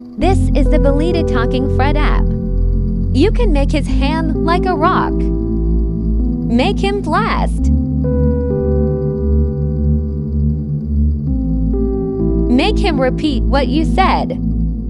This is the Belita Talking Fred app. You can make his hand like a rock. Make him blast. Make him repeat what you said.